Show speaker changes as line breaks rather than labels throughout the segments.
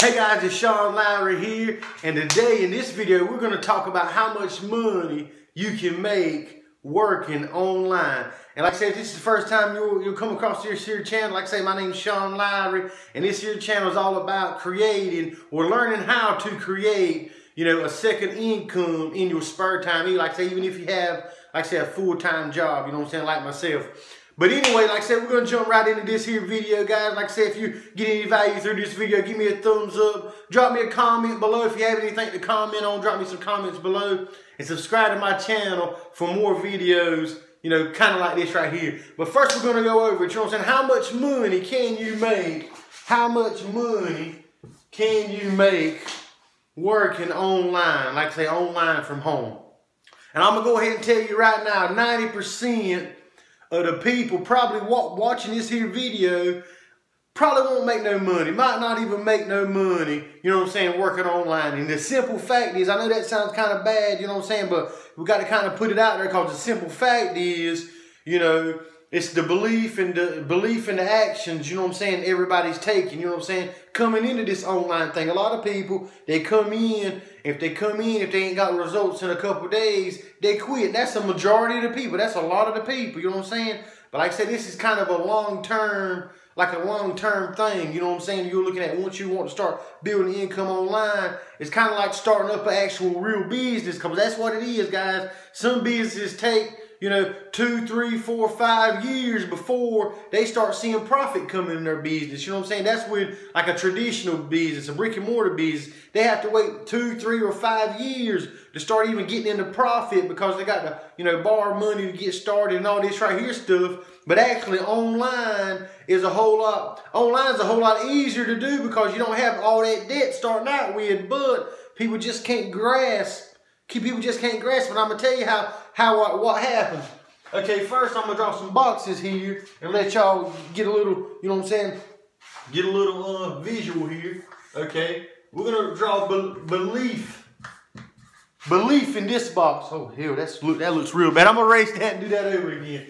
Hey guys, it's Shawn Lowry here, and today in this video we're going to talk about how much money you can make working online. And like I said, if this is the first time you'll, you'll come across this here channel, like I say, my name's Shawn Lowry, and this here channel is all about creating or learning how to create, you know, a second income in your spare time. Like I say, even if you have, like I say, a full-time job, you know what I'm saying, like myself. But anyway, like I said, we're going to jump right into this here video, guys. Like I said, if you get any value through this video, give me a thumbs up. Drop me a comment below. If you have anything to comment on, drop me some comments below. And subscribe to my channel for more videos, you know, kind of like this right here. But first, we're going to go over it. You know what I'm saying? How much money can you make? How much money can you make working online? Like I say, online from home. And I'm going to go ahead and tell you right now, 90% of the people probably watching this here video probably won't make no money, might not even make no money, you know what I'm saying, working online. And the simple fact is, I know that sounds kind of bad, you know what I'm saying, but we got to kind of put it out there because the simple fact is, you know, it's the belief and the belief and the actions, you know what I'm saying, everybody's taking, you know what I'm saying, coming into this online thing. A lot of people, they come in, if they come in, if they ain't got results in a couple days, they quit. That's the majority of the people. That's a lot of the people, you know what I'm saying? But like I said, this is kind of a long-term, like a long-term thing, you know what I'm saying? You're looking at once you want to start building income online, it's kind of like starting up an actual real business because that's what it is, guys. Some businesses take you know, two, three, four, five years before they start seeing profit coming in their business. You know what I'm saying? That's when, like a traditional business, a brick and mortar business, they have to wait two, three, or five years to start even getting into profit because they got to, you know, borrow money to get started and all this right here stuff. But actually, online is a whole lot, online is a whole lot easier to do because you don't have all that debt starting out with, but people just can't grasp People just can't grasp it. I'm gonna tell you how how what, what happens. Okay, first I'm gonna draw some boxes here and let y'all get a little, you know what I'm saying? Get a little uh, visual here. Okay, we're gonna draw be belief, belief in this box. Oh hell, that's look that looks real bad. I'm gonna erase that and do that over again.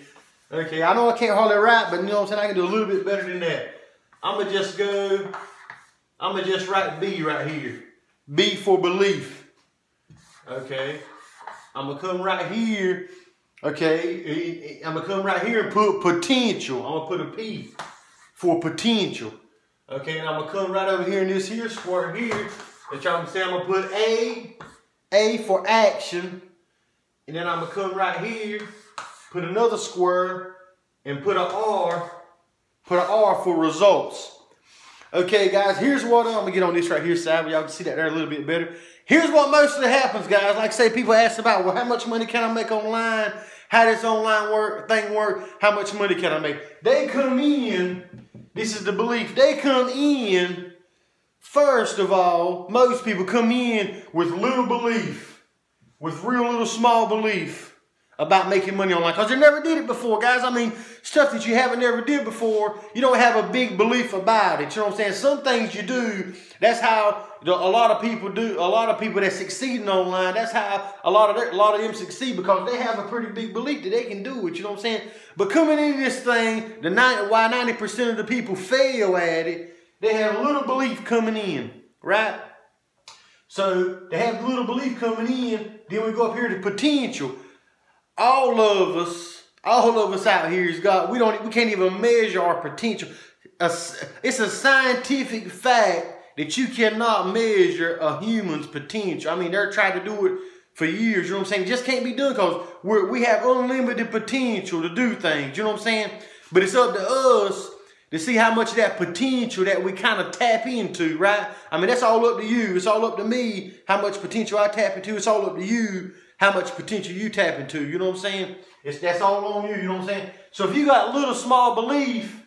Okay, I know I can't hardly write, but you know what I'm saying? I can do a little bit better than that. I'm gonna just go. I'm gonna just write B right here. B for belief. Okay. I'm to come right here. Okay. I'm to come right here and put potential. I'm to put a P for potential. Okay. And I'm to come right over here in this here square here. That y'all can see I'm to put A. A for action. And then I'm to come right here. Put another square. And put an R. Put an R for results. Okay, guys, here's what I'm gonna get on this right here side. Y'all can see that there a little bit better. Here's what mostly happens, guys. Like say people ask about, well, how much money can I make online? How does online work thing work? How much money can I make? They come in, this is the belief, they come in, first of all, most people come in with little belief, with real little small belief about making money online because they never did it before, guys. I mean, stuff that you haven't never did before, you don't have a big belief about it. You know what I'm saying? Some things you do, that's how a lot of people do. A lot of people that succeeding online, that's how a lot of their, a lot of them succeed because they have a pretty big belief that they can do it. You know what I'm saying? But coming into this thing, the 90, why 90% of the people fail at it, they have little belief coming in, right? So they have little belief coming in. Then we go up here to potential all of us, all of us out here is God. we don't, we can't even measure our potential. It's a scientific fact that you cannot measure a human's potential. I mean, they're trying to do it for years, you know what I'm saying? Just can't be done because we we have unlimited potential to do things, you know what I'm saying? But it's up to us to see how much of that potential that we kind of tap into, right? I mean, that's all up to you. It's all up to me how much potential I tap into. It's all up to you how much potential you tap into. You know what I'm saying? It's that's all on you. You know what I'm saying? So if you got a little small belief,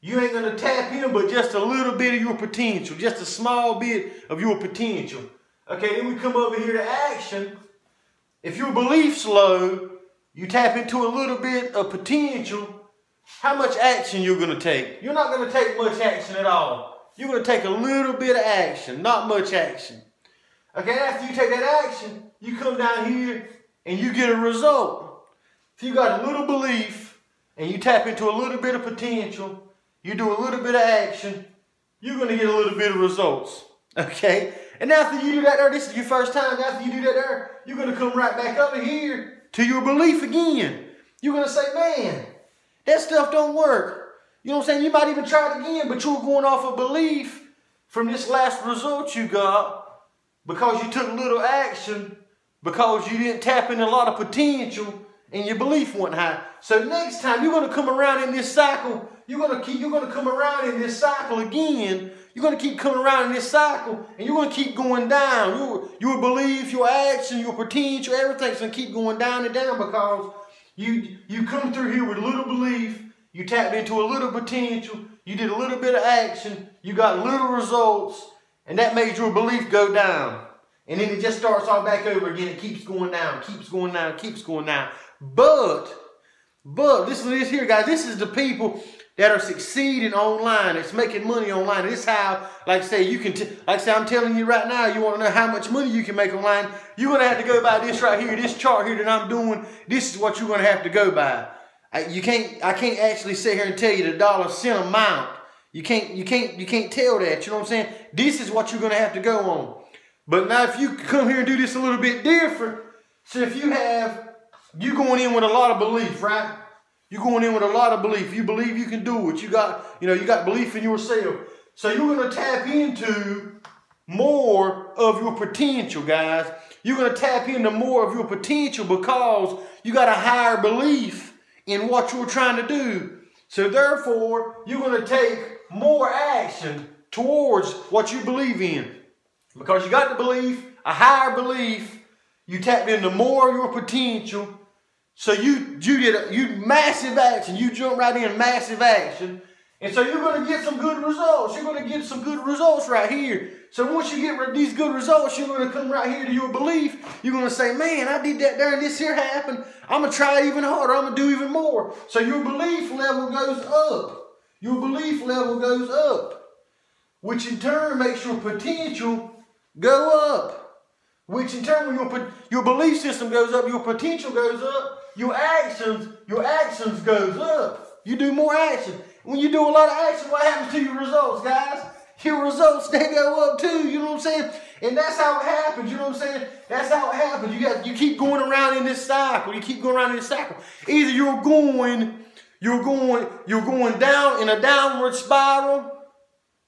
you ain't gonna tap in, but just a little bit of your potential, just a small bit of your potential. Okay, then we come over here to action. If your belief's low, you tap into a little bit of potential. How much action you're gonna take? You're not gonna take much action at all. You're gonna take a little bit of action, not much action. Okay, after you take that action, you come down here and you get a result. If you got a little belief and you tap into a little bit of potential, you do a little bit of action, you're going to get a little bit of results. Okay? And after you do that there, this is your first time, after you do that there, you're going to come right back over here to your belief again. You're going to say, man, that stuff don't work. You know what I'm saying? You might even try it again, but you're going off of belief from this last result you got because you took little action, because you didn't tap in a lot of potential, and your belief went high. So next time you're to come around in this cycle, you're to keep you're to come around in this cycle again. You're to keep coming around in this cycle, and you're to keep going down. Your your belief, your action, your potential, everything's to keep going down and down because you you come through here with little belief you tapped into a little potential. You did a little bit of action. You got little results. And that made your belief go down. And then it just starts all back over again. It keeps going down, keeps going down, keeps going down. But, but, listen to this here, guys. This is the people that are succeeding online. It's making money online. This is how, like I say, you can, like say, I'm telling you right now, you want to know how much money you can make online. You're going to have to go by this right here, this chart here that I'm doing. This is what you're going to have to go by. I, you can't. I can't actually sit here and tell you the dollar cent amount. You can't. You can't. You can't tell that. You know what I'm saying? This is what you're gonna have to go on. But now, if you come here and do this a little bit different, so if you have, you going in with a lot of belief, right? You're going in with a lot of belief. You believe you can do it. You got, you know, you got belief in yourself. So you're gonna tap into more of your potential, guys. You're gonna tap into more of your potential because you got a higher belief in what you're trying to do. So therefore, you're going to take more action towards what you believe in. Because you got the belief, a higher belief, you tapped into more of your potential. So you you did a, you massive action. You jump right in massive action. And so you're going to get some good results. You're going to get some good results right here. So once you get these good results, you're going to come right here to your belief. You're going to say, man, I did that there and this here happened. I'm going to try even harder. I'm going to do even more. So your belief level goes up. Your belief level goes up. Which in turn makes your potential go up. Which in turn, when your, your belief system goes up, your potential goes up, your actions, your actions goes up. You do more action. When you do a lot of action, what happens to your results, guys? Your results, they go up too, you know what I'm saying? And that's how it happens, you know what I'm saying? That's how it happens. You got you keep going around in this cycle. You keep going around in this cycle. Either you're going, you're going, you're going down in a downward spiral,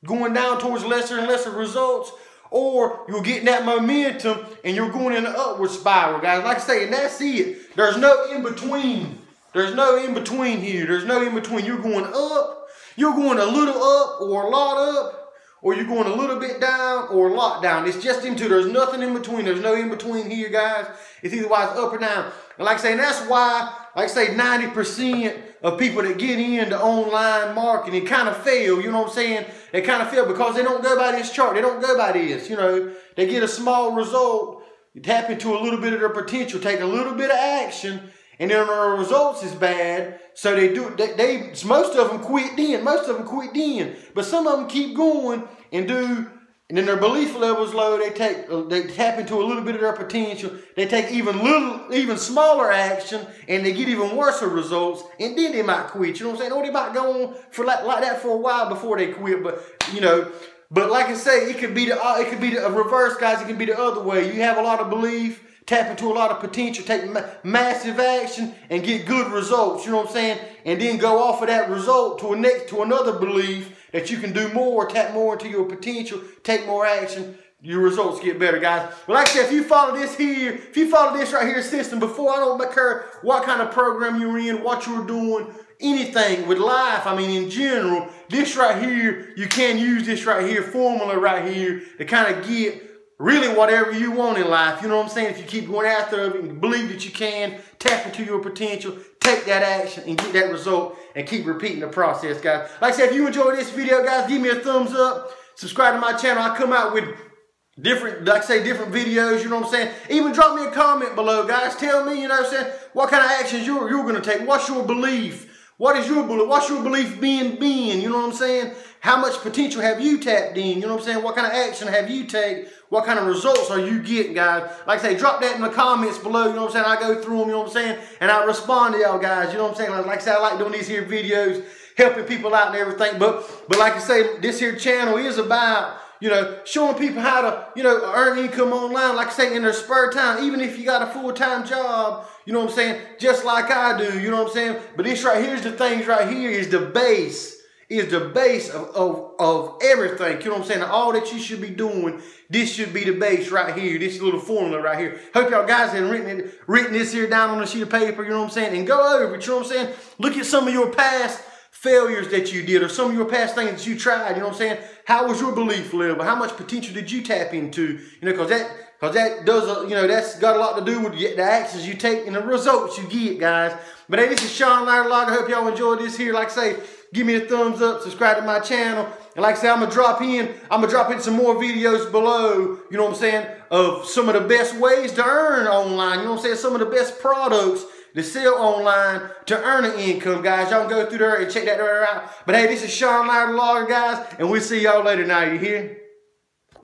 going down towards lesser and lesser results, or you're getting that momentum and you're going in an upward spiral, guys. Like I say, and that's it. There's no in between. There's no in between here. There's no in between. You're going up, you're going a little up or a lot up, or you're going a little bit down or a lot down. It's just into, there's nothing in between. There's no in between here, guys. It's either wise up or down. And like I say, and that's why, like I say, 90% of people that get into online marketing kind of fail, you know what I'm saying? They kind of fail because they don't go by this chart. They don't go by this, you know. They get a small result, tap into a little bit of their potential, take a little bit of action, and then their results is bad. So they do they, they most of them quit then. Most of them quit then. But some of them keep going and do and then their belief level is low. They take they tap into a little bit of their potential. They take even little, even smaller action, and they get even worse results. And then they might quit. You know what I'm saying? Or they might go on for like, like that for a while before they quit. But you know, but like I say, it could be the uh, it could be the reverse, guys. It can be the other way. You have a lot of belief tap into a lot of potential, take ma massive action, and get good results. You know what I'm saying? And then go off of that result to a next to another belief that you can do more, tap more into your potential, take more action. Your results get better, guys. But like I said, if you follow this here, if you follow this right here system before, I don't care what kind of program you're in, what you're doing, anything with life, I mean in general, this right here, you can use this right here, formula right here to kind of get really whatever you want in life. You know what I'm saying? If you keep going after it and believe that you can, tap into your potential, take that action and get that result and keep repeating the process, guys. Like I said, if you enjoyed this video, guys, give me a thumbs up. Subscribe to my channel. I come out with different, like I say, different videos, you know what I'm saying? Even drop me a comment below, guys. Tell me, you know what I'm saying, what kind of actions you're, you're going to take. What's your belief? What is your belief? What's your belief being being? You know what I'm saying? How much potential have you tapped in? You know what I'm saying? What kind of action have you taken? What kind of results are you getting, guys? Like I say, drop that in the comments below. You know what I'm saying? I go through them, you know what I'm saying? And I respond to y'all guys. You know what I'm saying? Like, like I said, I like doing these here videos, helping people out and everything. But, but like I say, this here channel is about you know, showing people how to, you know, earn income online, like I say, in their spare time, even if you got a full-time job, you know what I'm saying, just like I do, you know what I'm saying? But this right here's the things right here is the base is the base of, of, of everything. You know what I'm saying? All that you should be doing, this should be the base right here. This little formula right here. Hope y'all guys have written it, written this here down on a sheet of paper, you know what I'm saying? And go over it, you know what I'm saying? Look at some of your past failures that you did or some of your past things that you tried, you know what I'm saying? How was your belief level? How much potential did you tap into? You know, because that because that does, you know, that's got a lot to do with the actions you take and the results you get, guys. But hey, this is Shawn Louderlog. I hope y'all enjoyed this here. Like I say, give me a thumbs up, subscribe to my channel. And like I said, I'm gonna drop in, I'm gonna drop in some more videos below, you know what I'm saying, of some of the best ways to earn online. You know what I'm saying? Some of the best products to sell online to earn an income, guys. Y'all go through there and check that out. But hey, this is Shawn Louderlog, guys, and we'll see y'all later now. You hear?